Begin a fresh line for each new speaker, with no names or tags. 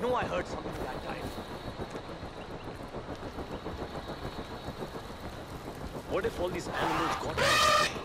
know I heard something that time. What if all these animals got out?